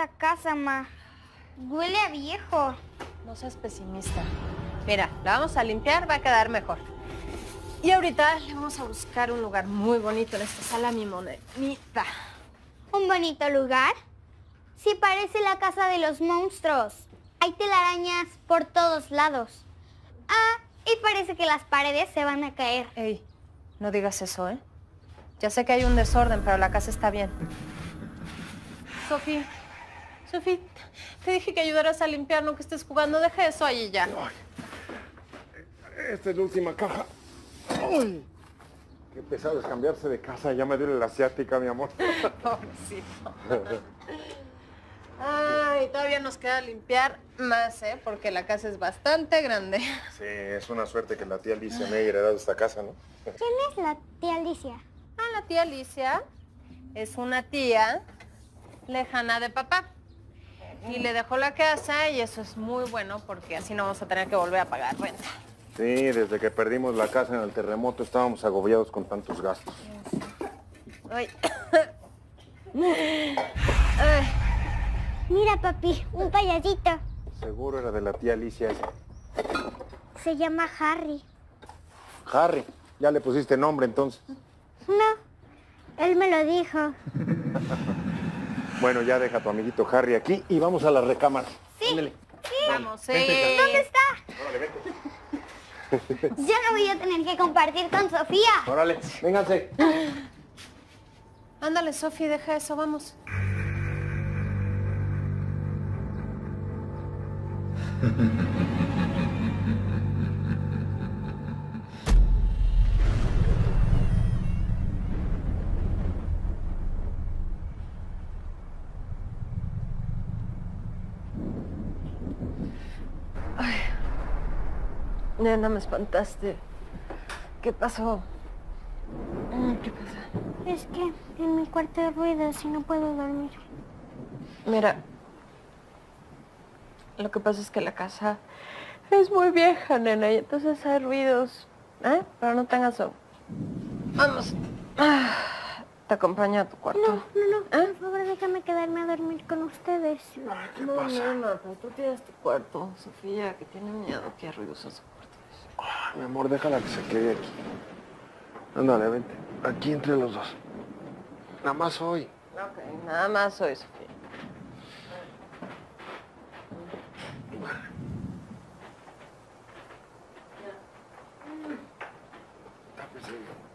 esta casa, ma? Huele a viejo. No seas pesimista. Mira, la vamos a limpiar, va a quedar mejor. Y ahorita le vamos a buscar un lugar muy bonito en esta sala, mi monedita. ¿Un bonito lugar? Sí, parece la casa de los monstruos. Hay telarañas por todos lados. Ah, y parece que las paredes se van a caer. Ey, no digas eso, ¿eh? Ya sé que hay un desorden, pero la casa está bien. Sofi, Sofi, te dije que ayudaras a limpiar, no que estés jugando. Deja eso ahí ya. Esta es la última caja. Ay, qué pesado es cambiarse de casa. Ya me duele la asiática, mi amor. Pobrecito. Ay, todavía nos queda limpiar más, ¿eh? Porque la casa es bastante grande. Sí, es una suerte que la tía Alicia me haya heredado esta casa, ¿no? ¿Quién es la tía Alicia? Ah, la tía Alicia es una tía lejana de papá. Y le dejó la casa y eso es muy bueno porque así no vamos a tener que volver a pagar renta. Sí, desde que perdimos la casa en el terremoto estábamos agobiados con tantos gastos. Ay. Ay. Mira, papi, un payasito. Seguro era de la tía Alicia esa. Se llama Harry. Harry, ya le pusiste nombre entonces. No, él me lo dijo. Bueno, ya deja a tu amiguito Harry aquí y vamos a la recámara. Sí. Ándale. Vamos, sí. ¿Dónde está? Ya no voy a tener que compartir con Sofía. Órale, vénganse. Ándale, Sofi, deja eso, vamos. Nena, me espantaste. ¿Qué pasó? Mm, ¿Qué pasa? Es que en mi cuarto hay ruidos y no puedo dormir. Mira, lo que pasa es que la casa es muy vieja, nena, y entonces hay ruidos, ¿eh? Pero no tengas... so- Vamos. Ah, Te acompaño a tu cuarto. No, no, no. ¿Eh? Por favor, déjame quedarme a dormir con ustedes. ¿Qué no, pasa? nena, pero tú tienes tu cuarto. Sofía, que tiene miedo que ruidos su cuarto. Ay, mi amor, déjala que se quede aquí. Ándale, vente. Aquí entre los dos. Nada más hoy. Ok, nada más soy Sofía. Tápese.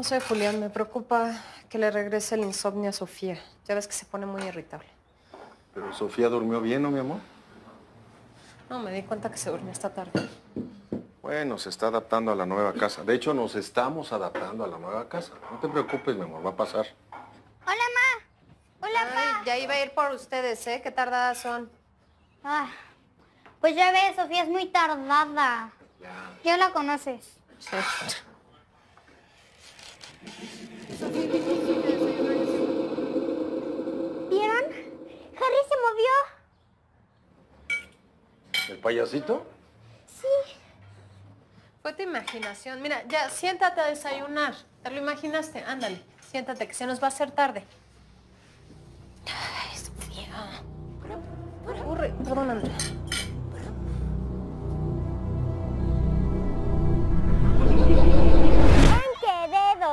No sé, Julián, me preocupa que le regrese el insomnio a Sofía. Ya ves que se pone muy irritable. Pero Sofía durmió bien, ¿no, mi amor? No, me di cuenta que se durmió esta tarde. Bueno, se está adaptando a la nueva casa. De hecho, nos estamos adaptando a la nueva casa. No te preocupes, mi amor, va a pasar. Hola, ma. Hola, Ay, pa. ya iba a ir por ustedes, ¿eh? ¿Qué tardadas son? Ah, pues ya ves, Sofía es muy tardada. Ya la conoces. Sí. ¿Vieron? Harry se movió. ¿El payasito? Fue tu imaginación. Mira, ya, siéntate a desayunar. ¿Te lo imaginaste? Ándale, siéntate, que se nos va a hacer tarde. Ay, Sofía. Corre, perdóname.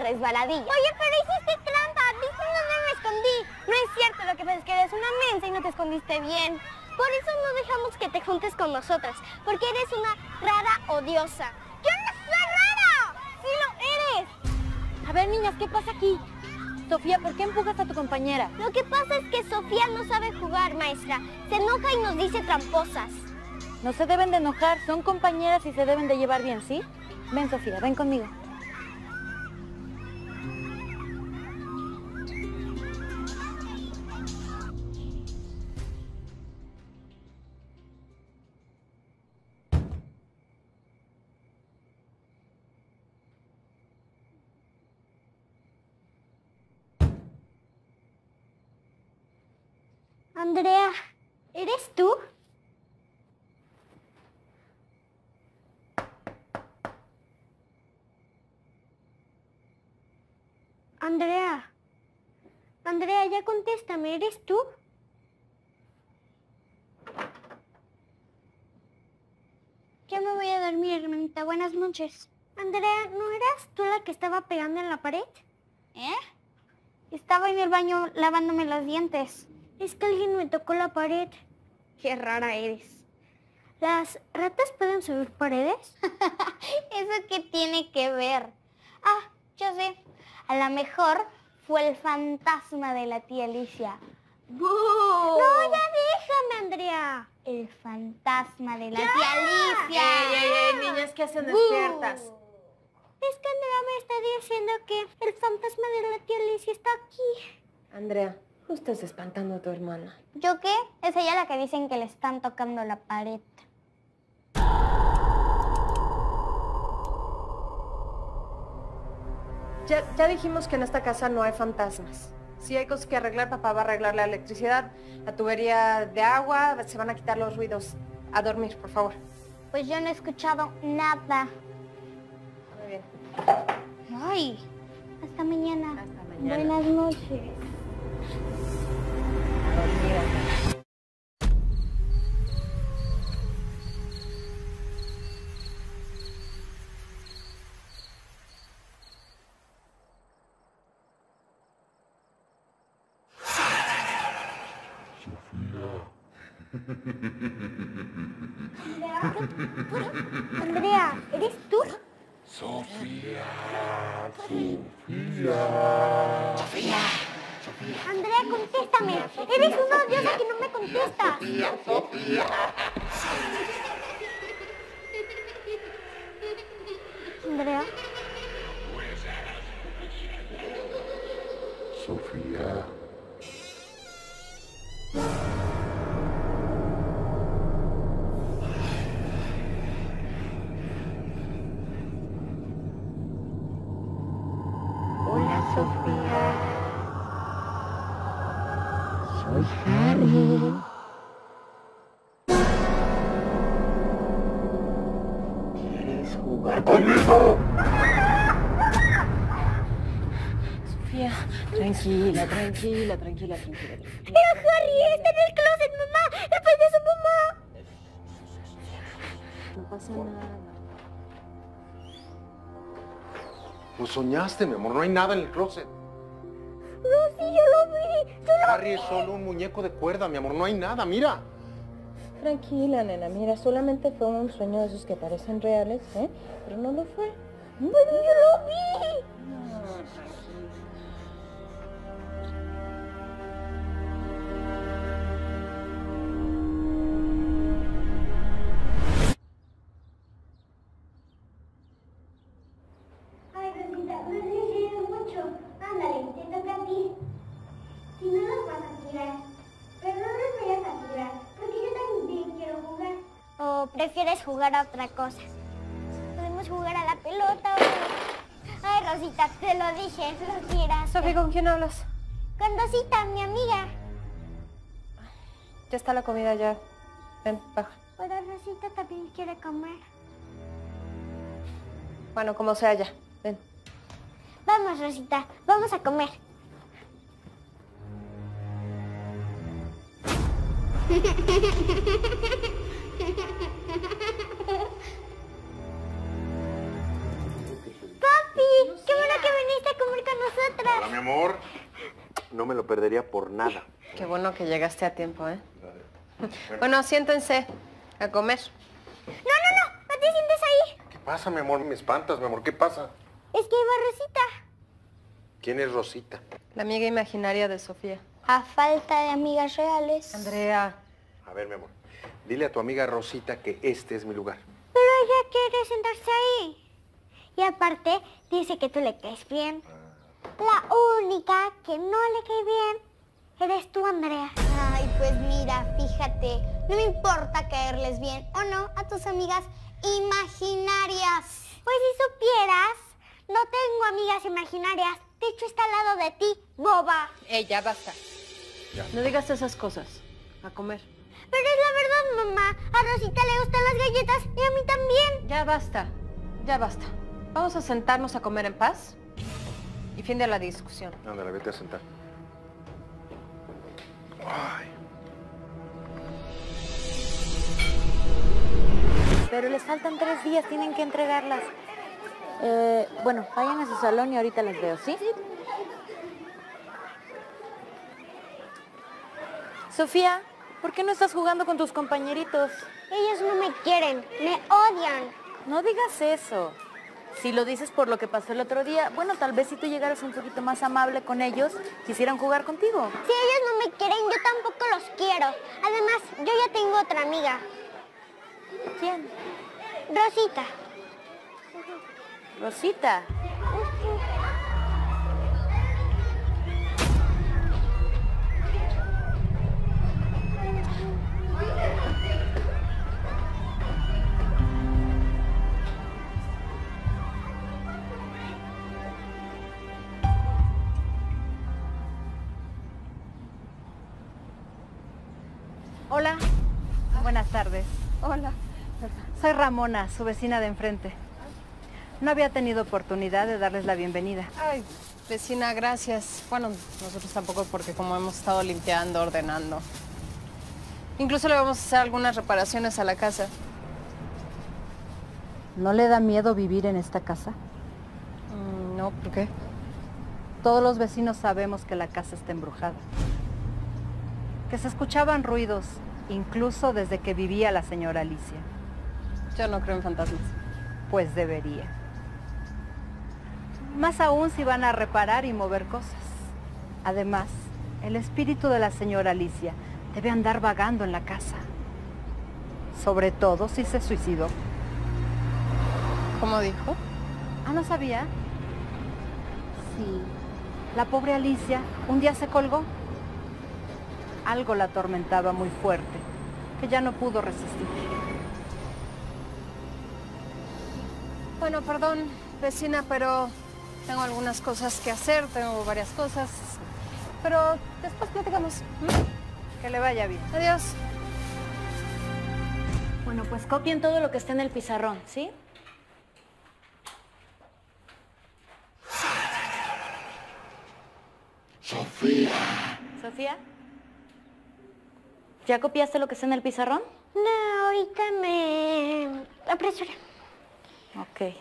La resbaladilla. Oye, pero hiciste trampa. ¿Viste dónde me escondí? No es cierto, lo que pasa es que eres una mensa y no te escondiste bien. Por eso no dejamos que te juntes con nosotras, porque eres una rara odiosa. ¡Yo no soy rara! ¡Sí lo eres! A ver, niñas, ¿qué pasa aquí? Sofía, ¿por qué empujas a tu compañera? Lo que pasa es que Sofía no sabe jugar, maestra. Se enoja y nos dice tramposas. No se deben de enojar, son compañeras y se deben de llevar bien, ¿sí? Ven, Sofía, ven conmigo. Andrea, ¿eres tú? Andrea. Andrea, ya contéstame, ¿eres tú? Ya me voy a dormir, hermanita. Buenas noches. Andrea, ¿no eras tú la que estaba pegando en la pared? ¿Eh? Estaba en el baño lavándome los dientes. Es que alguien me tocó la pared. Qué rara eres. ¿Las ratas pueden subir paredes? ¿Eso qué tiene que ver? Ah, yo sé. A lo mejor fue el fantasma de la tía Alicia. No, ya déjame, Andrea. El fantasma de la tía Alicia. ¡Ey, ey, ey, niñas, qué hacen despiertas! Es que Andrea me está diciendo que el fantasma de la tía Alicia está aquí. Andrea, tú estás espantando a tu hermana. ¿Yo qué? Es ella la que dicen que le están tocando la pared. Ya, ya dijimos que en esta casa no hay fantasmas. Si hay cosas que arreglar, papá va a arreglar la electricidad, la tubería de agua, se van a quitar los ruidos. A dormir, por favor. Pues yo no he escuchado nada. Muy bien. Ay, hasta mañana. Hasta mañana. Buenas noches. A Andrea, contéstame. Eres una odiosa que no me contesta. Andrea, ¿Quieres jugar conmigo? Sofía, tranquila, tranquila, tranquila, tranquila. Era Harry, está en el closet, mamá. El payaso, mamá. No pasa nada. Lo soñaste, mi amor. No hay nada en el closet. No, sí, yo lo vi. Yo lo Harry es solo un muñeco de cuerda, mi amor. No hay nada, mira. Tranquila, nena. Mira, solamente fue un sueño de esos que parecen reales, ¿eh? Pero no lo fue. Pero yo lo vi. Prefieres jugar a otra cosa? Podemos jugar a la pelota o... Ay, Rosita, te lo dije, lo quieras. Sofía, ¿con quién hablas? Con Rosita, mi amiga. Ya está la comida, ya. Ven, baja. Pero Rosita también quiere comer. Bueno, como sea, ya. Ven. Vamos, Rosita, vamos a comer. Hola, mi amor. No me lo perdería por nada. Qué bueno que llegaste a tiempo, ¿eh? Bueno, siéntense a comer. No, no, no, no te sientes ahí. ¿Qué pasa, mi amor? Me espantas, mi amor. ¿Qué pasa? Es que iba Rosita. ¿Quién es Rosita? La amiga imaginaria de Sofía. A falta de amigas reales. Andrea, A ver, mi amor. Dile a tu amiga Rosita que este es mi lugar. Pero ella quiere sentarse ahí. Y aparte, dice que tú le caes bien. La única que no le cae bien eres tú, Andrea. Ay, pues mira, fíjate, no me importa caerles bien o no a tus amigas imaginarias. Pues si supieras, no tengo amigas imaginarias. De hecho, está al lado de ti, boba. ella, basta. No digas esas cosas. A comer. Pero es la verdad, mamá. A Rosita le gustan las galletas y a mí también. Ya basta. Ya basta. Vamos a sentarnos a comer en paz. Y fin de la discusión. Ándale, vete a sentar. Ay, Pero les faltan tres días, tienen que entregarlas. Eh, bueno, vayan a su salón y ahorita las veo, ¿sí? Sofía, ¿por qué no estás jugando con tus compañeritos? Ellos no me quieren, me odian. No digas eso. Si lo dices por lo que pasó el otro día, bueno, tal vez si tú llegaras un poquito más amable con ellos, quisieran jugar contigo. Si ellos no me quieren, yo tampoco los quiero. Además, yo ya tengo otra amiga, ¿Quién? Rosita. Rosita. Hola, buenas tardes. Hola. Soy Ramona, su vecina de enfrente. No había tenido oportunidad de darles la bienvenida. Ay, vecina, gracias. Bueno, nosotros tampoco porque como hemos estado limpiando, ordenando. Incluso le vamos a hacer algunas reparaciones a la casa. ¿No le da miedo vivir en esta casa? Mm, no, ¿por qué? Todos los vecinos sabemos que la casa está embrujada. Que se escuchaban ruidos, incluso desde que vivía la señora Alicia. Yo no creo en fantasmas. Pues debería. Más aún si van a reparar y mover cosas. Además, el espíritu de la señora Alicia debe andar vagando en la casa. Sobre todo si se suicidó. ¿Cómo dijo? Ah, ¿no sabía? Sí. La pobre Alicia un día se colgó. Algo la atormentaba muy fuerte, que ya no pudo resistir. Bueno, perdón, vecina, pero tengo algunas cosas que hacer, tengo varias cosas. Pero después platicamos. ¿m? Que le vaya bien. Adiós. Bueno, pues copien todo lo que está en el pizarrón, ¿sí? Sofía. ¿Sofía? ¿Ya copiaste lo que está en el pizarrón? No, ahorita me apresuré. Ok.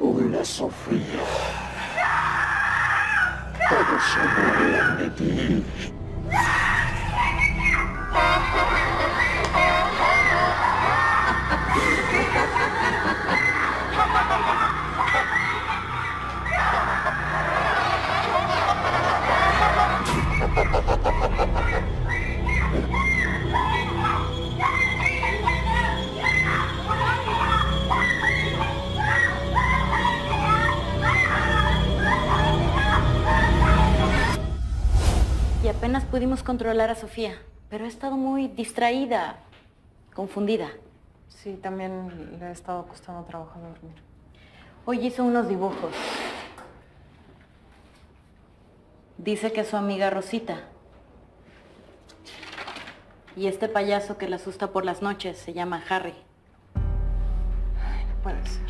Hola, Sofía. Todos se burlan de ti. Pudimos controlar a Sofía, pero ha estado muy distraída, confundida. Sí, también le ha estado costando trabajo dormir. Hoy hizo unos dibujos. Dice que es su amiga Rosita. Y este payaso que la asusta por las noches se llama Harry. No puede ser.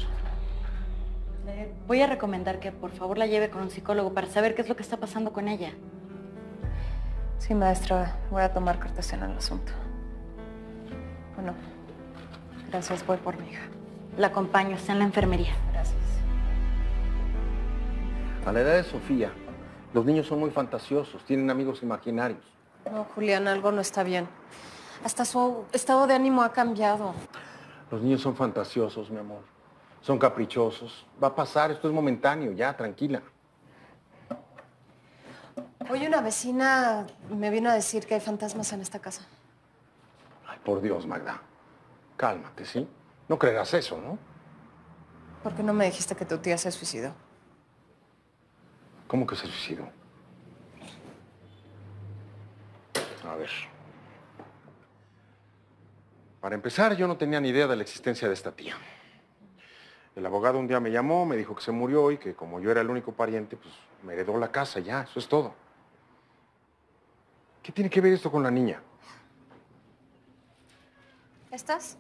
Le voy a recomendar que por favor la lleve con un psicólogo para saber qué es lo que está pasando con ella. Sí, maestra, voy a tomar cartas en el asunto. Bueno, gracias, voy por mi hija. La acompaño, está en la enfermería. Gracias. A la edad de Sofía, los niños son muy fantasiosos, tienen amigos imaginarios. No, Julián, algo no está bien. Hasta su estado de ánimo ha cambiado. Los niños son fantasiosos, mi amor. Son caprichosos. Va a pasar, esto es momentáneo, ya, tranquila. Hoy una vecina me vino a decir que hay fantasmas en esta casa. Ay, por Dios, Magda. Cálmate, ¿sí? No creerás eso, ¿no? ¿Por qué no me dijiste que tu tía se suicidó? ¿Cómo que se suicidó? A ver. Para empezar, yo no tenía ni idea de la existencia de esta tía. El abogado un día me llamó, me dijo que se murió y que como yo era el único pariente, pues me heredó la casa, ya, eso es todo. ¿Qué tiene que ver esto con la niña? ¿Estas?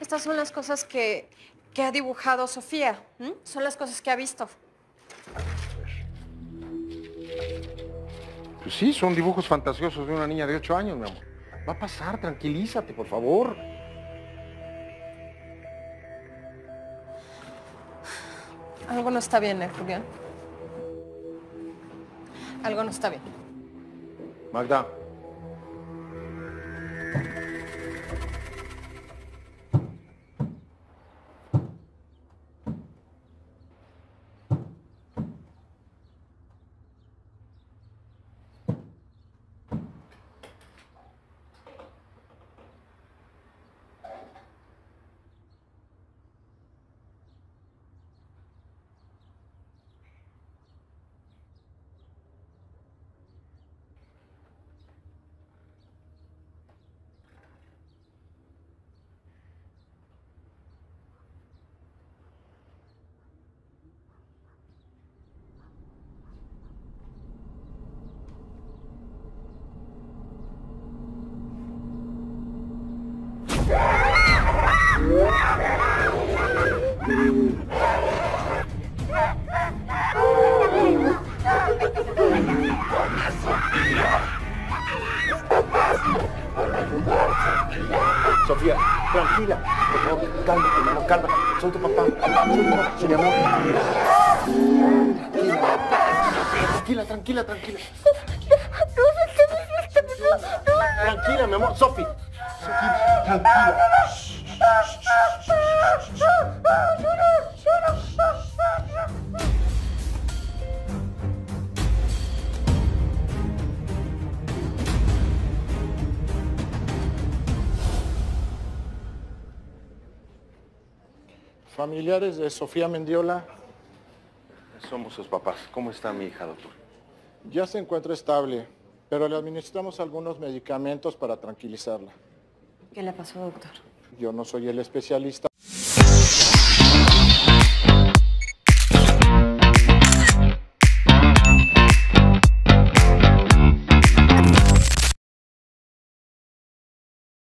Estas son las cosas que, que ha dibujado Sofía. Son las cosas que ha visto. Pues sí, son dibujos fantasiosos de una niña de 8 años, mi amor. Va a pasar, tranquilízate, por favor. Algo no está bien, ¿eh, Julián? Algo no está bien. Magda. Mi tranquila, tranquila. Tranquila, Familiares de Sofía Mendiola Somos sus papás. ¿Cómo está mi hija, doctor? ya se encuentra estable, pero le administramos algunos medicamentos para tranquilizarla. ¿Qué le pasó, doctor? Yo no soy el especialista.